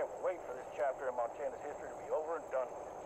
can't wait for this chapter in Montana's history to be over and done with.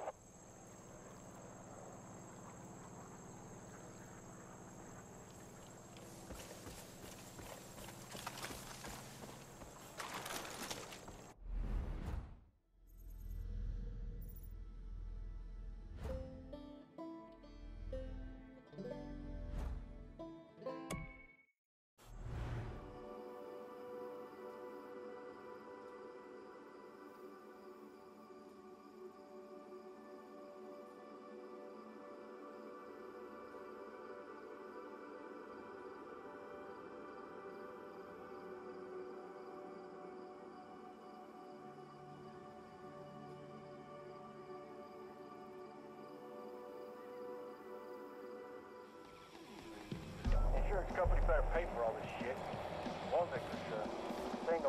Company better pay for all this shit. One thing's for sure, they ain't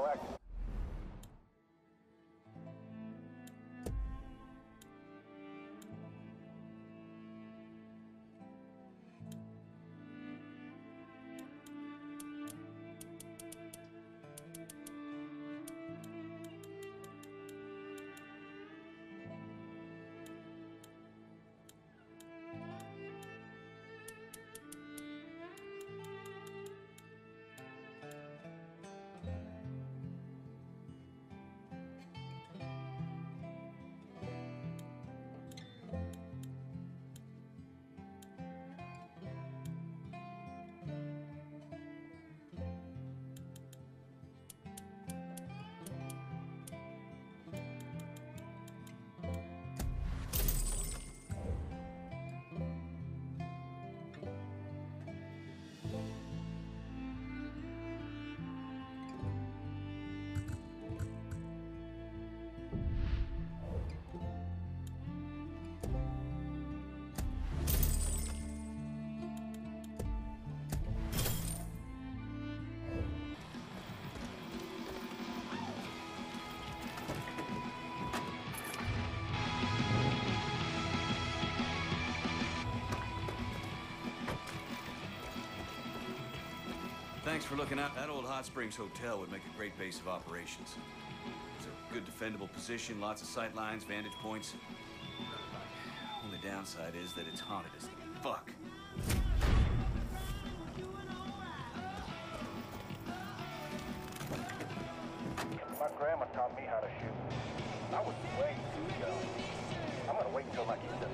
Thanks for looking out. That old Hot Springs Hotel would make a great base of operations. It's a good defendable position, lots of sight lines, vantage points. Only downside is that it's haunted as fuck. My grandma taught me how to shoot. I was way too young. I'm gonna wait until my kid's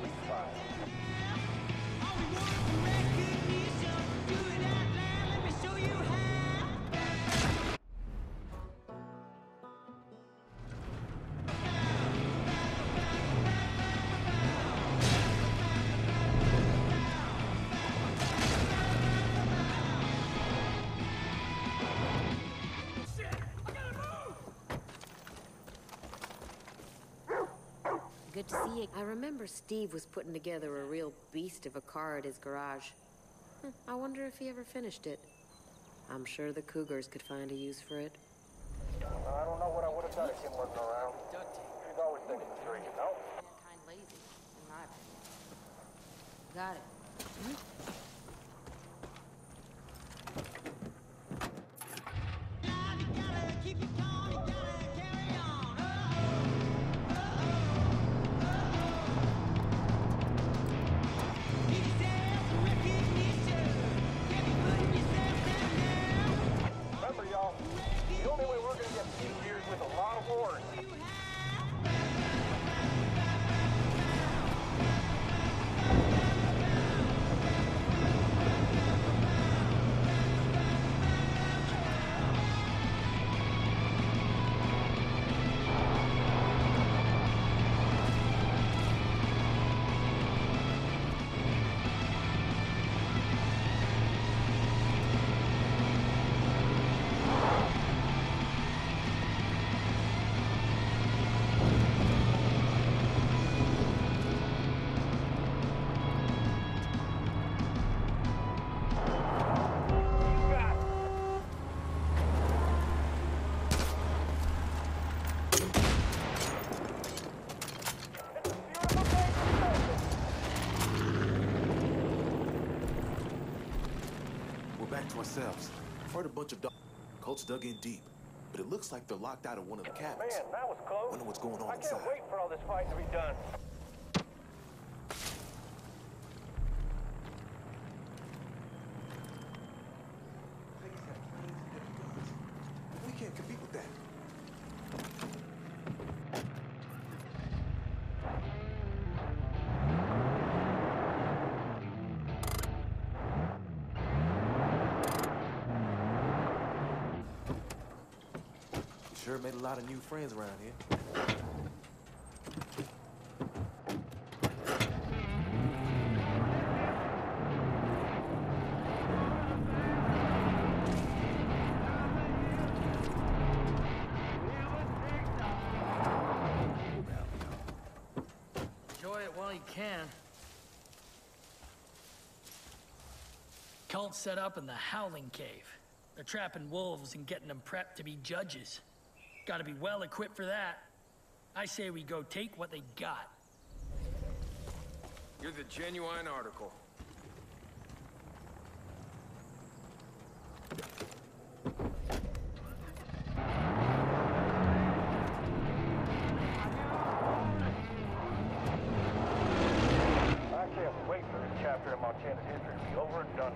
Good to see you. I remember Steve was putting together a real beast of a car at his garage. Hmm, I wonder if he ever finished it. I'm sure the Cougars could find a use for it. I don't know what I would have done if Kim wasn't around. She's always thinking straight, you know? Mankind lazy, in my opinion. Got it. Ourselves. I've heard a bunch of dog cults dug in deep, but it looks like they're locked out of one of the cabins. Man, that was close. I wonder what's going on I can't inside. wait for all this fighting to be done. Sure made a lot of new friends around here. Enjoy it while you can. Cult set up in the Howling Cave. They're trapping wolves and getting them prepped to be judges got to be well equipped for that. I say we go take what they got. You're the genuine article. I can't wait for the chapter in Montana's history to be over and done.